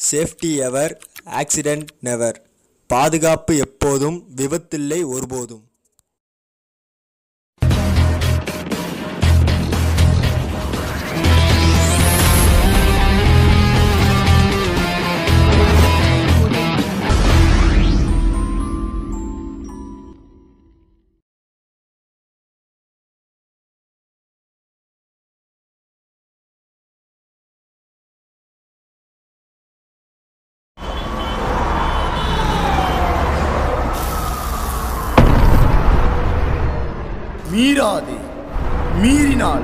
Safety எவர் accident never பாதுகாப்பு எப்போதும் விபத்தில்லை ஒருபோதும். மீறாதே. மீறினால்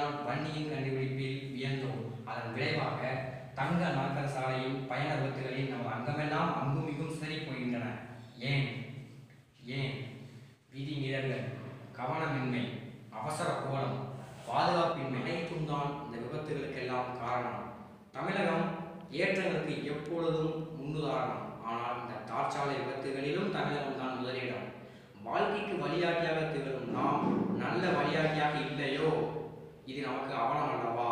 எனவேதான் வன்னியின் கண்டுபிடிப்பில் வியந்தோம். அதன் விளைவாக தங்க நாக்கர் சாலையும் பயண விபத்துகளில் நம் அங்கமெல்லாம் அங்குமிகும் சிதறிப் போகின்றன. ஏன்? ஏன்? விதி மீறல்கள் கவனமின்மை அவசர கோலம் பாதுகாப்பின்மை அனைத்தும் தான் இந்த விபத்துகளுக்கெல்லாம் காரணம். தமிழகம் ஏற்றங்களுக்கு எப்பொழுதும் முன்னுதாரணம். ஆனால் இந்த தார்ச்சாலை விபத்துகளிலும் தமிழகம் தான் முதலிடம். வாழ்க்கைக்கு வழியாட்டியாக திகழும் நாம் நல்ல வழிகாட்டியாக இல்லையோ? இது நமக்கு அவலம் அல்லவா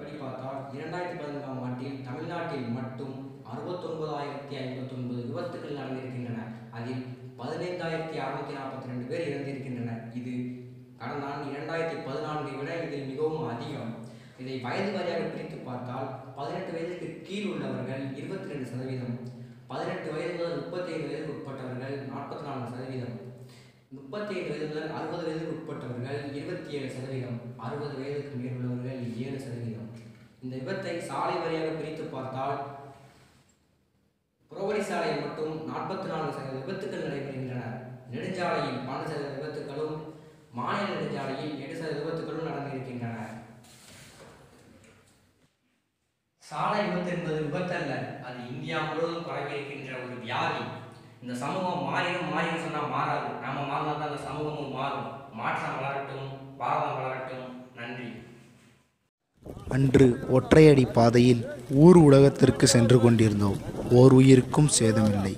படி பார்த்தால் இரண்டாயிரத்தி பதினொன்றாம் ஆண்டில் தமிழ்நாட்டில் மட்டும் அறுபத்தொன்பதாயிரத்தி ஐம்பத்தொன்பது விபத்துகள் நடந்திருக்கின்றன. அதில் பதினைந்தாயிரத்தி அறுநூத்தி நாற்பத்தி ரெண்டு பேர் இறந்திருக்கின்றனர். இது கடந்த ஆண்டு இரண்டாயிரத்தி பதினான்கை விட இதில் மிகவும் அதிகம். இதை வயது வாரியாக பிரித்து பார்த்தால் பதினெட்டு வயதுக்கு கீழ் உள்ளவர்கள் இருபத்தி ரெண்டு சதவீதம். பதினெட்டு வயது முதல் முப்பத்தி ஐந்து வயதுக்கு உட்பட்டவர்கள் நாற்பத்தி நான்கு சதவீதம். முப்பத்தி ஐந்து வயது முதல் அறுபது வயது உட்பட்டவர்கள் இருபத்தி ஏழு சதவீதம் அறுபது வயதுக்கு மேலுள்ளவர்கள் ஏழு சதவீதம் இந்த விபத்தை சாலை வரியாக பிரித்து பார்த்தால் புறவழி சாலையில் மட்டும் நாற்பத்தி நான்கு சதவீத விபத்துக்கள் நடைபெறுகின்றன. நெடுஞ்சாலையில் பன்னெண்டு சதவீத விபத்துகளும் மாநில நெடுஞ்சாலையில் எட்டு சதவீத விபத்துகளும் நடந்திருக்கின்றன. சாலை விபத்து என்பது விபத்தல்ல அது இந்தியா முழுவதும் பரவியிருக்கின்ற ஒரு வியாதி. இந்த சமூகம் மாறிடும் மாறிடும் சொன்னால் மாறாது. நம்ம மாறினா தான் அந்த சமூகமும் மாறும். மாற்றம் வளரட்டும் பாரதம் வளரட்டும். நன்றி. அன்று ஒற்றையடி பாதையில் ஊர் உலகத்திற்கு சென்று கொண்டிருந்தோம். ஓர் உயிருக்கும் சேதமில்லை.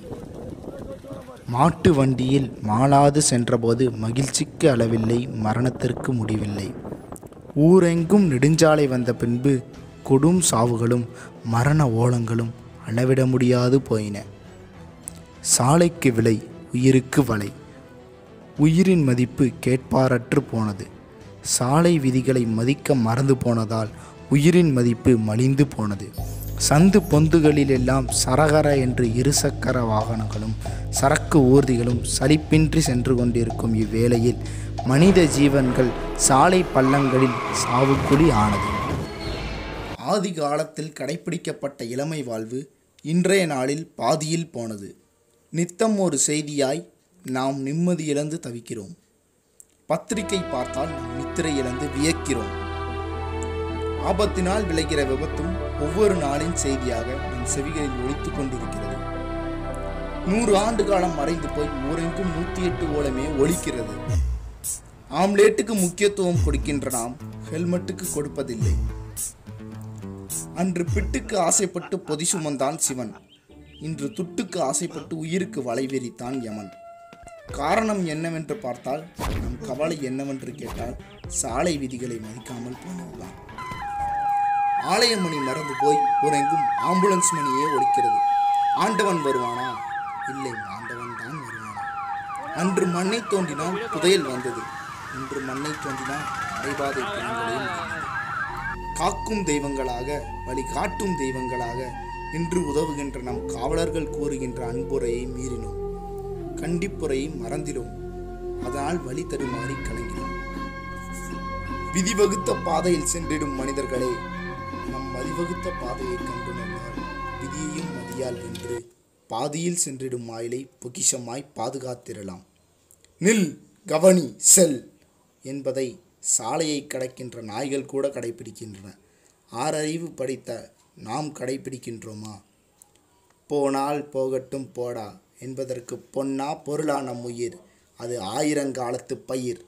மாட்டு வண்டியில் மாளாது சென்றபோது மகிழ்ச்சிக்கு அளவில்லை மரணத்திற்கு முடிவில்லை. ஊரெங்கும் நெடுஞ்சாலை வந்த பின்பு கொடும் சாவுகளும் மரண ஓலங்களும் அளவிட முடியாது போயின. சாலைக்கு விலை உயிருக்கு வலை. உயிரின் மதிப்பு கேட்பாரற்று போனது. சாலை விதிகளை மதிக்க மறந்து போனதால் உயிரின் மதிப்பு மலிந்து போனது. சந்து பொந்துகளிலெல்லாம் சரகர என்று இருசக்கர வாகனங்களும் சரக்கு ஊர்திகளும் சலிப்பின்றி சென்று கொண்டிருக்கும் இவ்வேளையில் மனித ஜீவன்கள் சாலை பள்ளங்களில் சாவுக்குழி ஆனது. ஆதி காலத்தில் கடைப்பிடிக்கப்பட்ட இளமை வாழ்வு இன்றைய நாளில் பாதியில் போனது. நித்தம் ஒரு செய்தியாய் நாம் நிம்மதி இழந்து தவிக்கிறோம். பத்திரிகை பார்த்தால் நாம் நித்திரை இழந்து வியக்கிறோம். ஆபத்தினால் விளைகிற விபத்தும் ஒவ்வொரு நாளின் செய்தியாக நம் செவிகளில் ஒலித்துக் கொண்டிருக்கிறது. நூறு ஆண்டு காலம் மறைந்து போய் ஊரெங்கும் நூற்றி எட்டு ஓலமே ஒலிக்கிறது. ஆம்லேட்டுக்கு முக்கியத்துவம் கொடுக்கின்ற நாம் ஹெல்மெட்டுக்கு கொடுப்பதில்லை. அன்று பிட்டுக்கு ஆசைப்பட்டு பொதி சுமந்தான் சிவன். இன்று துட்டுக்கு ஆசைப்பட்டு உயிருக்கு வலைவெறித்தான் யமன். காரணம் என்னவென்று பார்த்தால் நம் கவலை என்னவென்று கேட்டால் சாலை விதிகளை மதிக்காமல் போனதுதான். ஆலய மணி மறந்து போய் உறங்கும் ஆம்புலன்ஸ் மணியே ஒழிக்கிறது ஆண்டவன் வருவானா? இல்லை ஆண்டவன் தான் வருவானா? அன்று மண்ணை தோண்டினால் புதையல் வந்தது. இன்று மண்ணை தோண்டினால் அடைபாதை பிணங்களே காக்கும் தெய்வங்களாக வழிகாட்டும் தெய்வங்களாக இன்று உதவுகின்ற நம் காவலர்கள் கூறுகின்ற அன்புரையை மீறினோம். கண்டிப்புரையை மறந்திடும். அதனால் வழி தருமாறி கலங்கினோம் விதிவகுத்த பாதையில் சென்றிடும் மனிதர்களே நம் மதிவகுத்த பாதையை கண்டு நம்மால் விதியையும் மதியால் வென்று பாதியில் சென்றிடும் மாயிலை பொக்கிஷமாய் பாதுகாத்திரலாம் நில் கவனி செல் என்பதை சாலையை கடக்கின்ற நாய்கள் கூட கடைபிடிக்கின்றன ஆறறிவு படித்த நாம் கடைபிடிக்கின்றோமா போனால் போகட்டும் போடா. என்பதற்கு பொன்னா பொருளா நம் உயிர் அது ஆயிரங்காலத்து பயிர்.